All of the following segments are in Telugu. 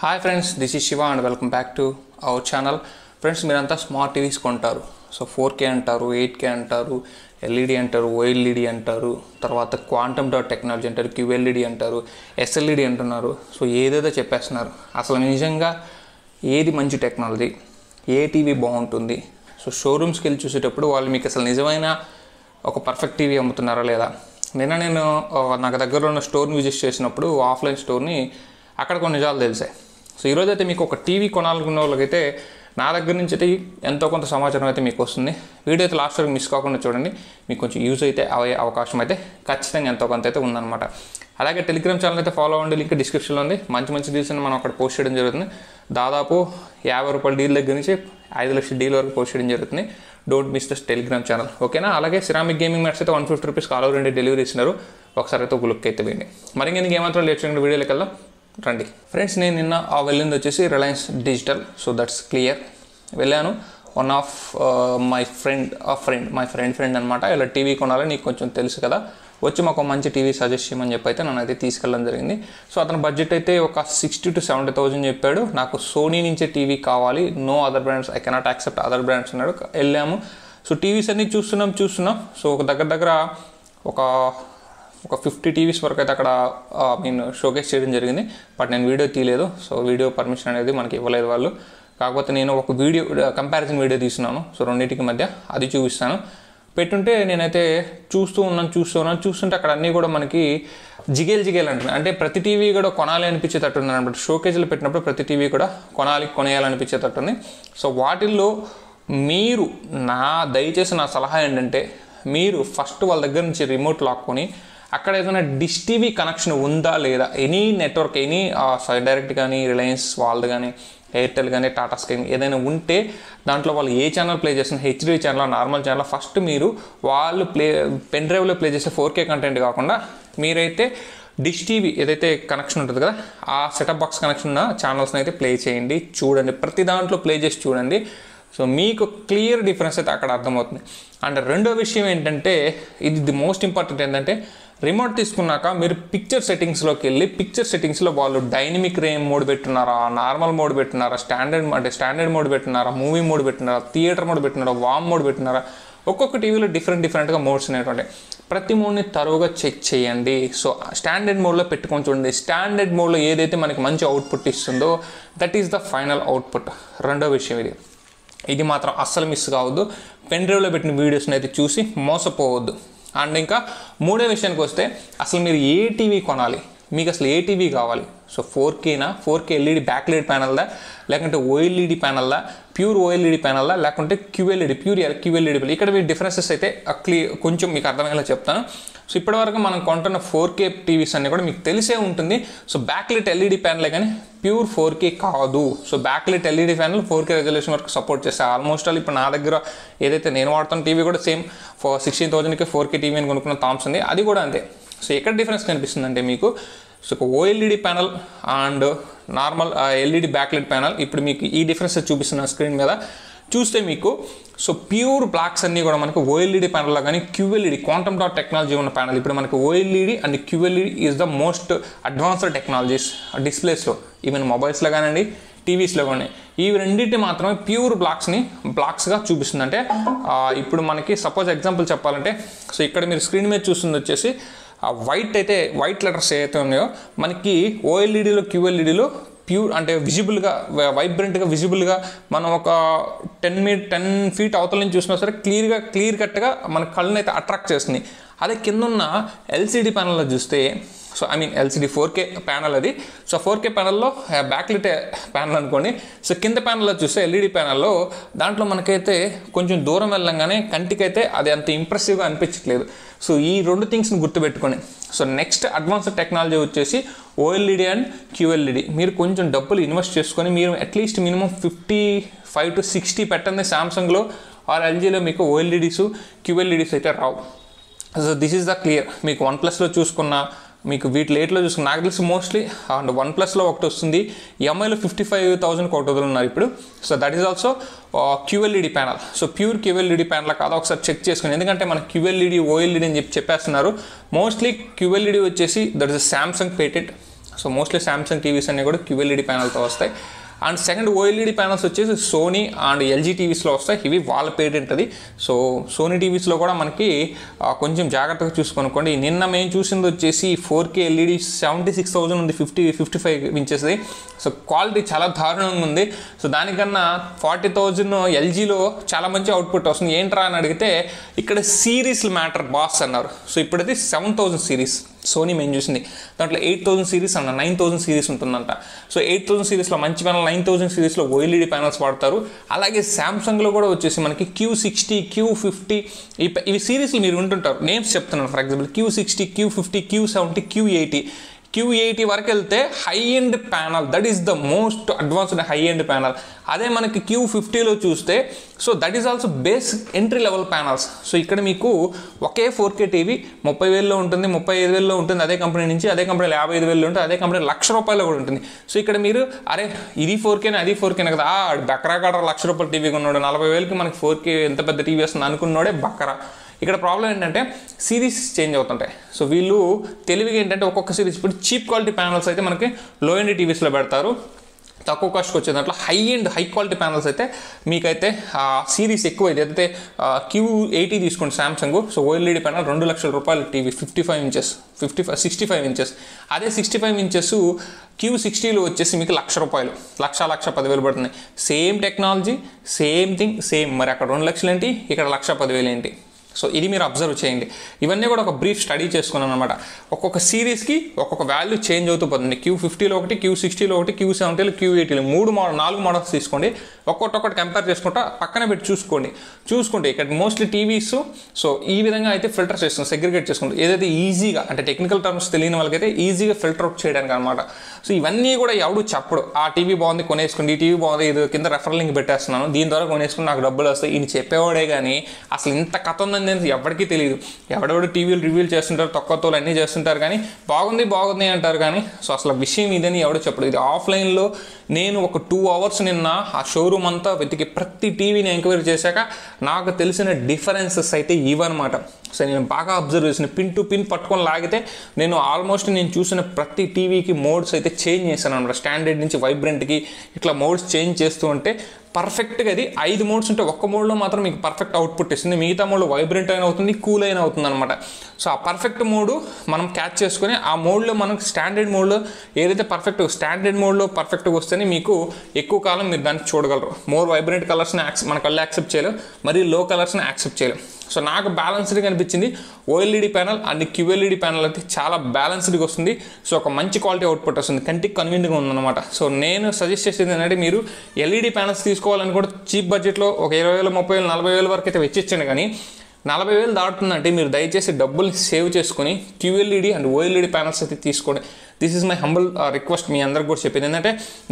Hi friends this is Shiva and welcome back to our channel friends మీరంతా స్మార్ట్ టీవీస్ కొంటారు. సో ఫోర్ కే అంటారు ఎయిట్ కే అంటారు ఎల్ఈడి అంటారు ఓఎల్ఈడి అంటారు తర్వాత క్వాంటమ్ డాట్ టెక్నాలజీ అంటారు క్యూఎల్ఈడి అంటారు ఎస్ఎల్ఈడి అంటున్నారు. సో ఏదేదో చెప్పేస్తున్నారు. అసలు నిజంగా ఏది మంచి టెక్నాలజీ ఏ టీవీ బాగుంటుంది? సో షోరూమ్స్కి వెళ్ళి చూసేటప్పుడు వాళ్ళు మీకు అసలు నిజమైన ఒక పర్ఫెక్ట్ టీవీ అమ్ముతున్నారా లేదా? నిన్న నేను నాకు దగ్గరలో ఉన్న స్టోర్ని విజిట్ చేసినప్పుడు ఆఫ్లైన్ స్టోర్ని అక్కడ కొన్ని నిజాలు తెలిసాయి. సో ఈరోజు అయితే మీకు ఒక టీవీ కొనాలనుకున్న వాళ్ళకైతే నా దగ్గర నుంచి అయితే ఎంతో కొంత సమాచారం అయితే మీకు వస్తుంది. వీడియో అయితే లాస్ట్ వరకు మిస్ కాకుండా చూడండి. మీకు కొంచెం యూజ్ అయితే అయ్యే అవకాశం అయితే ఖచ్చితంగా ఎంతో కొంత అయితే ఉందన్నమాట. అలాగే టెలిగ్రామ్ ఛానల్ అయితే ఫాలో అవ్వండి. లింక్ డిస్క్రిప్షన్లో ఉంది. మంచి మంచి డీల్స్ అని మనం అక్కడ పోస్ట్ చేయడం జరుగుతుంది. దాదాపు యాభై రూపాయల డీల్ దగ్గర నుంచి ఐదు లక్షల డీల్ వరకు పోస్ట్ చేయడం జరుగుతుంది. Don't miss this Telegram channel ఓకేనా అలాగే సిరామిక్ గేమింగ్ మ్యాట్స్ అయితే వన్ ఫిఫ్టీ రూపీస్ కాల్ రెండు డెలివరీ ఇస్తున్నారు. ఒకసారి అయితే ఒక లుక్ అయితే వేయండి. మరి ఇంకెందుకు ఏమాత్రం లేట్ చేయండి వీడియోలోకి వెళ్దాం. రండి. ఫ్రెండ్స్ నేను నిన్న ఆ వెళ్ళింది వచ్చేసి Reliance Digital so that's clear వెళ్ళాను. వన్ ఆఫ్ మై ఫ్రెండ్ ఆ ఫ్రెండ్ మై ఫ్రెండ్ ఫ్రెండ్ అనమాట ఇలా టీవీ కొనాలి నీకు కొంచెం తెలుసు కదా. వచ్చి మాకు ఒక మంచి టీవీ సజెస్ట్ చేయమని చెప్పి అయితే నన్ను అయితే తీసుకెళ్ళడం జరిగింది. సో అతని బడ్జెట్ అయితే ఒక సిక్స్టీ టు సెవెంటీ థౌసండ్ చెప్పాడు. నాకు సోనీ నుంచే టీవీ కావాలి. No other brands I cannot accept other brands అన్నాడు. వెళ్ళాము. సో టీవీస్ అన్ని చూస్తున్నాం చూస్తున్నాం. సో ఒక దగ్గర దగ్గర ఒక ఒక ఫిఫ్టీ టీవీస్ వరకు అయితే అక్కడ ఐ మీన్ షోకేస్ చేయడం జరిగింది. బట్ నేను వీడియో తీయలేదు. సో వీడియో పర్మిషన్ అనేది మనకి ఇవ్వలేదు వాళ్ళు. కాకపోతే నేను ఒక వీడియో కంపారిజన్ వీడియో తీస్తున్నాను. సో రెండింటికి మధ్య అది చూపిస్తాను. పెట్టుంటే నేనైతే చూస్తూ ఉన్నాను చూస్తూ ఉన్నాను. చూస్తుంటే అక్కడ అన్నీ కూడా మనకి జిగేల్ జిగేల్ అంటున్నాయి. అంటే ప్రతి టీవీ కూడా కొనాలి అనిపించేటట్టు ఉంది అనమాట షోకేజ్లో పెట్టినప్పుడు ప్రతి టీవీ కూడా కొనాలి కొనేయాలనిపించేటట్టు ఉంది. సో వాటిల్లో మీరు నా దయచేసి నా సలహా ఏంటంటే మీరు ఫస్ట్ వాళ్ళ దగ్గర నుంచి రిమోట్ లాక్కొని అక్కడ ఏదైనా డిష్ టీవీ కనెక్షన్ ఉందా లేదా? ఎనీ నెట్వర్క్ ఎనీ డైరెక్ట్ కానీ రిలయన్స్ వాళ్ళది కానీ ఎయిర్టెల్ కానీ టాటా స్కై ఏదైనా ఉంటే దాంట్లో వాళ్ళు ఏ ఛానల్ ప్లే చేసిన HD channel normal channel first మీరు వాళ్ళు ప్లే పెన్ డ్రైవ్లో ప్లే చేసే ఫోర్ కే కంటెంట్ కాకుండా మీరైతే డిష్ టీవీ ఏదైతే కనెక్షన్ ఉంటుంది కదా ఆ సెటప్ బాక్స్ కనెక్షన్ ఉన్న ఛానల్స్ని అయితే ప్లే చేయండి చూడండి. ప్రతి దాంట్లో ప్లే చేసి చూడండి. సో మీకు క్లియర్ డిఫరెన్స్ అయితే అక్కడ అర్థమవుతుంది. అండ్ రెండో విషయం ఏంటంటే ఇది ది మోస్ట్ ఇంపార్టెంట్ ఏంటంటే రిమోట్ తీసుకున్నాక మీరు పిక్చర్ సెట్టింగ్స్లోకి వెళ్ళి పిక్చర్ సెట్టింగ్స్లో వాళ్ళు డైనమిక్ రేమ్ మోడ్ పెట్టున్నారా నార్మల్ మోడ్ పెట్టున్నారా స్టాండర్డ్ అంటే స్టాండర్డ్ మోడ్ పెట్టున్నారా మూవీ మోడ్ పెట్టున్నారా థియేటర్ మోడ్ పెట్టున్నారా వామ్ మోడ్ పెట్టున్నారా? ఒక్కొక్క టీవీలో డిఫరెంట్ డిఫరెంట్గా మోడ్స్ అనేటువంటి. ప్రతి మోడ్ని తరువుగా చెక్ చేయండి. సో స్టాండర్డ్ మోడ్లో పెట్టుకొని చూడండి. స్టాండర్డ్ మోడ్లో ఏదైతే మనకి మంచి అవుట్పుట్ ఇస్తుందో that is the final output రెండో విషయం ఇది. ఇది మాత్రం అస్సలు మిస్ కావద్దు. పెన్ డ్రైవ్లో పెట్టిన వీడియోస్ని అయితే చూసి మోసపోవద్దు. అండ్ ఇంకా మూడో విషయానికి వస్తే అసలు మీరు ఏ టీవీ కొనాలి? మీకు అసలు ఏ టీవీ కావాలి. సో ఫోర్ కేనా four K LED back light ప్యానల్దా లేకుంటే ఓఎల్ఈడి ప్యానల్దా ప్యూర్ ఓఎల్ఈడి ప్యానల్దా లేకుంటే క్యూఎల్ఈడి ప్యూర్ క్యూఎల్ఈడి ఇక్కడ మీ డిఫరెన్సెస్ అయితే అక్లీ కొంచెం మీకు అర్థమయ్యేలా చెప్తాను. సో ఇప్పటివరకు మనం కొంటున్న ఫోర్ కే టీవీస్ అన్ని కూడా మీకు తెలిసే ఉంటుంది. సో బ్యాక్ లైట్ ఎల్ఈడి ప్యానలే కానీ ప్యూర్ ఫోర్ కే కాదు. So back light LED panel four K resolution వరకు సపోర్ట్ చేస్తాయి ఆల్మోస్ట్ ఆల్ ఇప్పుడు నా దగ్గర ఏదైతే నేను వాడుతున్న టీవీ కూడా సేమ్ ఫోర్ సిక్స్టీన్ థౌసండ్కి ఫోర్ కే టీవీ అని కొనుక్కున్న థామ్స్ ఉంది అది కూడా అంతే. సో ఎక్కడ డిఫరెన్స్ కనిపిస్తుందంటే మీకు సో ఒక OLED panel and normal LED backlight panel ఇప్పుడు మీకు ఈ డిఫరెన్స్ చూపిస్తున్న స్క్రీన్ మీద చూస్తే మీకు సో ప్యూర్ బ్లాక్స్ అన్నీ కూడా మనకు ఓఎల్ఈడి ప్యానల్లో కానీ క్యూఎల్ఈడి క్వాంటమ్ డాట్ టెక్నాలజీ ఉన్న ప్యానల్ ఇప్పుడు మనకు OLED and QLED is the most advanced technologies డిస్ప్లేస్లో even మొబైల్స్లో కానివ్వండి టీవీస్లో కానీ ఈ రెండింటి మాత్రమే ప్యూర్ బ్లాక్స్ని బ్లాక్స్గా చూపిస్తుంది అంటే ఇప్పుడు మనకి సపోజ్ ఎగ్జాంపుల్ చెప్పాలంటే సో ఇక్కడ మీరు స్క్రీన్ మీద చూస్తుంది వచ్చేసి ఆ వైట్ అయితే వైట్ లెటర్స్ ఏవైతే ఉన్నాయో మనకి ఓఎల్ఈడిలో క్యూఎల్ఈడిలో ప్యూర్ అంటే విజిబుల్గా వైబ్రెంట్గా విజిబుల్గా మనం ఒక టెన్ మీ టెన్ ఫీట్ అవతల నుంచి చూసినా సరే క్లియర్గా క్లియర్ కట్గా మన కళ్ళని అయితే అట్రాక్ట్ చేస్తుంది అదే కిందన్న ఎల్సిడి ప్యానల్లో చూస్తే so I mean LCD four K panel అది. సో ఫోర్ కే ప్యానల్లో బ్యాక్లిట్ ప్యానల్ అనుకోండి. సో కింద ప్యానల్లో చూస్తే ఎల్ఈడి ప్యానల్లో దాంట్లో మనకైతే కొంచెం దూరం వెళ్ళంగానే కంటికైతే అది అంత ఇంప్రెసివ్గా అనిపించట్లేదు. సో ఈ రెండు థింగ్స్ని గుర్తుపెట్టుకోండి. సో నెక్స్ట్ అడ్వాన్స్డ్ టెక్నాలజీ వచ్చేసి ఓఎల్ఈడి అండ్ క్యూఎల్ఈడి. మీరు కొంచెం డబ్బులు ఇన్వెస్ట్ చేసుకొని మీరు atleast minimum fifty five to sixty పెట్టండి సామ్సంగ్లో ఆర్ ఎల్జీలో మీకు ఓఎల్ఈడీస్ క్యూఎల్ఈడీస్ అయితే రావు. So this is the clear మీకు వన్ ప్లస్లో చూసుకున్న మీకు వీటి లేట్లో చూసుకున్న నాకు తెలిసి మోస్ట్లీ అండ్ వన్ ప్లస్లో ఒకటి వస్తుంది. ఎంఐలో ఫిఫ్టీ ఫైవ్ థౌసండ్ ఒకటి వదులున్నారు ఇప్పుడు. So that is also QLED panel so pure QLED panel కాదా ఒకసారి చెక్ చేసుకుని. ఎందుకంటే మన క్యూఎల్ఈడి ఓఎల్ఈడి అని చెప్పి చెప్పేస్తున్నారు. మోస్ట్లీ క్యూఎల్ఈడి వచ్చేసి that is Samsung patent so mostly Samsung TVs అన్నీ కూడా క్యూఎల్ఈడి ప్యానల్తో వస్తాయి. అండ్ సెకండ్ ఓఎల్ఈడి ప్యానల్స్ వచ్చేసి సోనీ అండ్ ఎల్జీ టీవీస్లో వస్తాయి. ఇవి వాళ్ళ పేటెంట్ అది సో సోనీ టీవీస్లో కూడా మనకి కొంచెం జాగ్రత్తగా చూసుకొనుకోండి. నిన్న మేము చూసింది వచ్చేసి four K LED seventy six thousand ఉంది. ఫిఫ్టీ ఫిఫ్టీ ఫైవ్ ఇంచెస్ది. సో క్వాలిటీ చాలా దారుణంగా ఉంది. సో దానికన్నా ఫార్టీ థౌజండ్ ఎల్జీలో చాలా మంచి అవుట్పుట్ వస్తుంది. ఏంట్రా అని అడిగితే ఇక్కడ సిరీస్ మ్యాటర్ బాస్ అన్నారు. సో ఇప్పుడైతే సెవెన్ థౌజండ్ సిరీస్. సోనీ మేము చూసింది? దాంట్లో ఎయిట్ థౌసండ్ సిరీస్ అన్న నైన్ థౌసండ్ సిరీస్ ఉంటుందంట. సో ఎయిట్ థౌసండ్ సిరీస్లో మంచి ప్యానల్ నైన్ థౌసండ్ సిరీస్లో ఓఎల్ఈడి ప్యానల్స్ వాడతారు. అలాగే శాంసంగ్లో కూడా వచ్చేసి మనకి క్యూ సిక్స్టీ క్యూ ఫిఫ్టీ ఈ ఇవి సిరీస్లు మీరు ఉంటుంటారు నేమ్స్ చెప్తున్నాను for example Q sixty Q fifty Q seventy Q eighty Q eighty వరకు వెళ్తే high end panel that is the most advanced high end panel అదే మనకి క్యూ ఫిఫ్టీలో చూస్తే so that is also base entry level panels so ఇక్కడ మీకు ఒకే ఫోర్ కే టీవీ ముప్పై వేల్లో ఉంటుంది ముప్పై ఐదు వేల్లో ఉంటుంది అదే కంపెనీ నుంచి అదే కంపెనీలో యాభై ఐదు వేలు ఉంటుంది అదే కంపెనీ లక్ష రూపాయలు కూడా ఉంటుంది. సో ఇక్కడ మీరు అరే ఇది ఫోర్ కేనా అది ఫోర్ కేనా కదా బక్రా కాడ లక్ష రూపాయల టీవీ కొన్నాడు నలభై వేలకి మనకి ఫోర్ కే ఎంత పెద్ద టీవీ వస్తుంది అనుకున్నాడే బక్రా. ఇక్కడ ప్రాబ్లం ఏంటంటే సిరీస్ చేంజ్ అవుతుంటాయి. సో వీళ్ళు తెలివిగా ఏంటంటే ఒక్కొక్క సిరీస్ ఇప్పుడు చీప్ క్వాలిటీ ప్యానల్స్ అయితే మనకి లో ఎండ్ టీవీస్లో పెడతారు. తక్కువ కాస్ట్కి వచ్చే దాంట్లో high and high quality panels అయితే మీకైతే సిరీస్ ఎక్కువ ఇది అయితే క్యూ ఎయిటీ తీసుకోండి సామ్సంగ్ సో ఓఎల్ఈడి ప్యానల్ రెండు లక్షల రూపాయల TV fifty five inches fifty five sixty five inches అదే సిక్స్టీ ఫైవ్ ఇంచెస్ క్యూ సిక్స్టీలో వచ్చేసి మీకు లక్ష రూపాయలు లక్ష లక్ష పదివేలు పడుతుంది. Same technology same thing same మరి అక్కడ రెండు లక్షలు ఏంటి? ఇక్కడ లక్ష పదివేలు ఏంటి? సో ఇది మీరు అబ్జర్వ్ చేయండి. ఇవన్నీ కూడా ఒక బ్రీఫ్ స్టడీ చేసుకున్నాను అనమాట ఒక్కొక్క సిరీస్కి ఒక్కొక్క వాల్యూ చేంజ్ అవుతూ పోతుంది. క్యూ ఫిఫ్టీలో ఒకటి క్యూ సిక్స్టీలో ఒకటి క్యూ సెవెంటీలో క్యూ ఎయిటీలో మూడు మోడల్ నాలుగు మోడల్స్ తీసుకోండి. ఒక్కొక్కటి కంపేర్ చేసుకుంటా పక్కన పెట్టి చూసుకోండి. చూసుకుంటే ఇక్కడ మోస్ట్లీ టీవీస్ సో ఈ విధంగా అయితే ఫిల్టర్ చేస్తుంది సెగ్రిగేట్ చేసుకుంటాం ఏదైతే ఈజీగా అంటే టెక్నికల్ టర్మ్స్ తెలియని వాళ్ళకైతే ఈజీగా ఫిల్టర్ అవుట్ చేయడానికి అనమాట సో ఇవన్నీ కూడా ఎవడు చెప్పడు. ఆ టీవీ బాగుంది కొనేసుకోండి. ఈ టీవీ బాగుంది ఇది కింద రెఫర్ లింక్ పెట్టేస్తున్నాను. దీని ద్వారా కొనేసుకుని నాకు డబ్బులు వస్తాయి. ఈయన చెప్పేవాడే కానీ అసలు ఇంత కథ ఉందని నేను ఎవరికీ తెలియదు ఎవడెవడు టీవీలు రివ్యూలు చేస్తుంటారు తక్కువ తోలు అన్నీ చేస్తుంటారు కానీ బాగుంది బాగుంది అంటారు కానీ సో అసలు విషయం ఇదని ఎవడో చెప్పడు. ఇది ఆఫ్లైన్లో నేను ఒక టూ అవర్స్ నిన్న ఆ షోరూమ్ అంతా వెతికి ప్రతి టీవీని ఎంక్వైరీ చేశాక నాకు తెలిసిన డిఫరెన్సెస్ అయితే ఇవన్నమాట. సో నేను బాగా అబ్జర్వ్ చేసిన పిన్ టు పిన్ పట్టుకొని లాగితే నేను ఆల్మోస్ట్ నేను చూసిన ప్రతి టీవీకి మోడ్స్ అయితే చేంజ్ చేశాను అనమాట. స్టాండర్డ్ నుంచి వైబ్రెంట్కి ఇట్లా మోడ్స్ చేంజ్ చేస్తూ ఉంటే పర్ఫెక్ట్గా అది ఐదు మోడ్స్ ఉంటే ఒక్క మోడ్లో మాత్రం మీకు పర్ఫెక్ట్ అవుట్పుట్ ఇస్తుంది. మిగతా మోడ్లో వైబ్రెంట్ అయినా అవుతుంది కూల్ అయినా అవుతుంది అనమాట సో ఆ పర్ఫెక్ట్ మోడ్ మనం క్యాచ్ చేసుకొని ఆ మోడ్లో మనం స్టాండర్డ్ మోడ్లో ఏదైతే పర్ఫెక్ట్ స్టాండర్డ్ మోడ్లో పర్ఫెక్ట్గా వస్తేనే మీకు ఎక్కువ కాలం మీరు దాన్ని చూడగలరు. మోర్ వైబ్రెంట్ కలర్స్ని యాక్స్ మన కళ్ళు యాక్సెప్ట్ చేయలేం మరి లో కలర్స్ని యాక్సెప్ట్ చేయలేము సో నాకు బ్యాలెన్స్డ్గా అనిపించింది. OLED panel and QLED panel అయితే చాలా బ్యాలెన్స్డ్గా వస్తుంది. సో ఒక మంచి క్వాలిటీ అవుట్పుట్ వస్తుంది. కంటికి కన్వీనియంట్గా ఉందన్నమాట. సో నేను సజెస్ట్ చేసేది ఏంటంటే మీరు ఎల్ఈడి ప్యానల్స్ తీసుకోవాలని కూడా చీప్ బడ్జెట్లో ఒక ఇరవై వేలు ముప్పై వేలు నలభై వేల వరకు అయితే వెచ్చించండి కానీ నలభై వేలు దాటుతుందంటే మీరు దయచేసి డబ్బుల్ని సేవ్ చేసుకొని క్యూఎల్ఈడి అండ్ ఓఎల్ఈడి ప్యానల్స్ అయితే తీసుకోండి. This is my humble request మీ అందరికి కూడా చెప్పింది. ఏంటంటే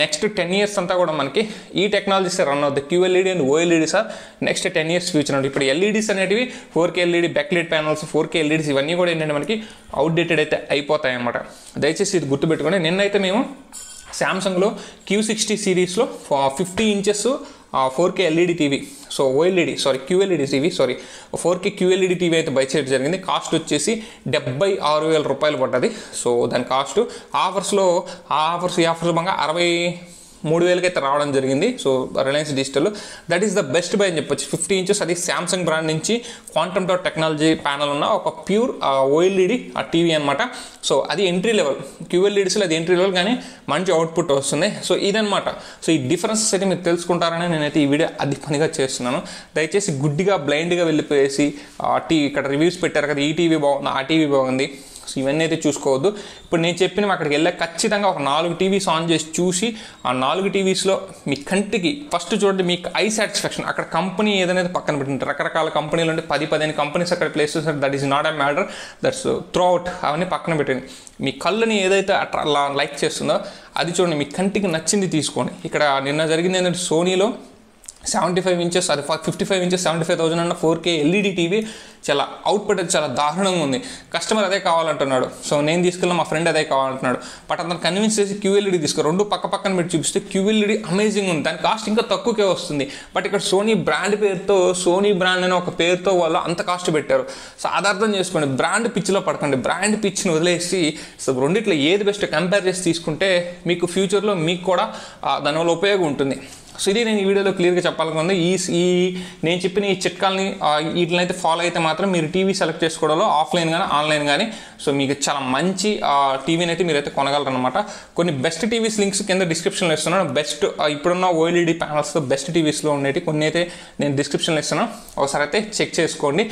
నెక్స్ట్ టెన్ ఇయర్స్ అంతా కూడా మనకి ఈ టెక్నాలజీస్ రన్ అవుతుంది QLED and OLED sir next ten years future ఉంటుంది ఇప్పుడు ఎల్ఈడీస్ అనేటివి four K LED backlight panels four K LEDs ఇవన్నీ కూడా ఏంటంటే మనకి అవుట్డేటెడ్ అయితే అయిపోతాయి అన్నమాట దయచేసి ఇది గుర్తుపెట్టుకోండి. నిన్నైతే మేము శాంసంగ్లో క్యూ సిక్స్టీ సిరీస్లో fifty inches four K LED TV so OLED sorry QLED TV sorry four K QLED TV అయితే బై చేయడం జరిగింది. కాస్ట్ వచ్చేసి డెబ్బై ఆరు వేల రూపాయలు పడ్డది. సో దాని కాస్ట్ ఆఫర్స్లో ఆ ఆఫర్స్ ఈ ఆఫర్స్ భాగంగా అరవై మూడు వేలకి అయితే రావడం జరిగింది. So Reliance Digital that is the best buy అని చెప్పొచ్చు. ఫిఫ్టీ ఇంచెస్ అది శాంసంగ్ బ్రాండ్ నుంచి క్వాంటమ్ డాట్ టెక్నాలజీ ప్యానల్ ఉన్న ఒక ప్యూర్ ఓఎల్ఈడి ఆ టీవీ అనమాట సో అది ఎంట్రీ లెవెల్ క్యూఎల్ఈడిస్లో అది ఎంట్రీ లెవెల్ కానీ మంచి అవుట్పుట్ వస్తుంది. సో ఇదనమాట సో ఈ డిఫరెన్సెస్ అయితే మీరు తెలుసుకుంటారని నేనైతే ఈ వీడియో అది పనిగా చేస్తున్నాను. దయచేసి గుడ్డిగా బ్లైండ్గా వెళ్ళిపోయేసి ఆ టీ ఇక్కడ రివ్యూస్ పెట్టారు కదా ఈ టీవీ బాగుంది ఆ టీవీ బాగుంది. సో ఇవన్నీ అయితే చూసుకోవద్దు. ఇప్పుడు నేను చెప్పిన అక్కడికి వెళ్ళే ఖచ్చితంగా ఒక నాలుగు టీవీస్ ఆన్ చేసి చూసి ఆ నాలుగు టీవీస్లో మీ కంటికి ఫస్ట్ చూడండి మీకు ఐ సాటిస్ఫాక్షన్. అక్కడ కంపెనీ ఏదైనా పక్కన పెట్టింటారు. రకరకాల కంపెనీలు ఉంటే పది పదిహేను కంపెనీస్ అక్కడ ప్లేస్ చేస్తారు that is not a matter that's throughout అవన్నీ పక్కన పెట్టండి. మీ కళ్ళని ఏదైతే అట్లా లైక్ చేస్తుందో అది చూడండి. మీ కంటికి నచ్చింది తీసుకోండి. ఇక్కడ నిన్న జరిగింది ఏంటంటే సోనీలో సెవెంటీ ఫైవ్ ఇంచెస్ అది fifty five inches seventy five thousand అన్న ఫోర్ కే ఎల్ఈడి టీవీ చాలా అవుట్పుట్ అది చాలా దారుణంగా ఉంది. కస్టమర్ అదే కావాలంటున్నాడు. సో నేను తీసుకెళ్ళిన మా ఫ్రెండ్ అదే కావాలంటున్నాడు. బట్ అతను కన్విన్స్ చేసి క్యూఎల్ఈడి తీసుకో. రెండు పక్క పక్కన పెట్టి చూపిస్తే క్యూఎల్ఈడి అమేజింగ్ ఉంది. దాని కాస్ట్ ఇంకా తక్కువకే వస్తుంది. బట్ ఇక్కడ సోనీ బ్రాండ్ పేరుతో సోనీ బ్రాండ్ అనే ఒక పేరుతో వాళ్ళు అంత కాస్ట్ పెట్టారు. సో అదార్థం చేసుకోండి. బ్రాండ్ పిచ్చిలో పడకండి. బ్రాండ్ పిచ్చిని వదిలేసి సో రెండిట్లో ఏది బెస్ట్ కంపేర్ చేసి తీసుకుంటే మీకు ఫ్యూచర్లో మీకు కూడా దానివల్ల ఉపయోగం ఉంటుంది. సో ఇది నేను ఈ వీడియోలో క్లియర్గా చెప్పాలనుకుంది ఈ ఈ నేను చెప్పిన ఈ చిట్కాలని వీటిని అయితే ఫాలో అయితే మాత్రం మీరు టీవీ సెలెక్ట్ చేసుకోవడంలో ఆఫ్లైన్ కానీ ఆన్లైన్ కానీ సో మీకు చాలా మంచి టీవీని అయితే మీరైతే కొనగలరనమాట కొన్ని బెస్ట్ టీవీస్ లింక్స్ కింద డిస్క్రిప్షన్లో ఇస్తున్నాను. బెస్ట్ ఇప్పుడున్న ఓఎల్ఈడి ప్యానల్స్తో బెస్ట్ టీవీస్లో ఉండేవి కొన్ని అయితే నేను డిస్క్రిప్షన్లో ఇస్తున్నాను. ఒకసారి అయితే చెక్ చేసుకోండి.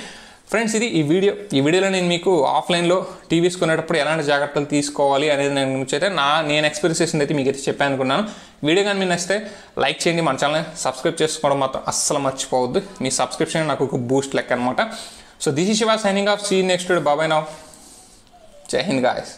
ఫ్రెండ్స్ ఇది ఈ వీడియో. ఈ వీడియోలో నేను మీకు ఆఫ్లైన్లో టీవీస్ కొనేటప్పుడు ఎలాంటి జాగ్రత్తలు తీసుకోవాలి అనేది నేను గురించి అయితే నా నేను ఎక్స్పీరియన్స్ చేసింది అయితే మీకు అయితే చెప్పాను అనుకున్నాను వీడియో కానీ మీరు నచ్చితే లైక్ చేయండి మన ఛానల్ని సబ్స్క్రైబ్ చేసుకోవడం మాత్రం అస్సలు మర్చిపోవద్దు. మీ సబ్స్క్రిప్షన్ నాకు ఒక బూస్ట్ లెక్క అనమాట so this is Shiva signing off see next bye bye now జై హింద్ గాయస్